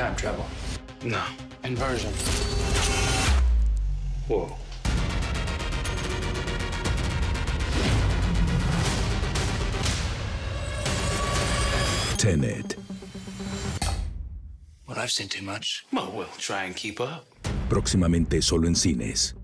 Time travel. No. Inversion. Whoa. Tenet. Well, I've seen too much. Well, we'll try and keep up. Próximamente solo en cines.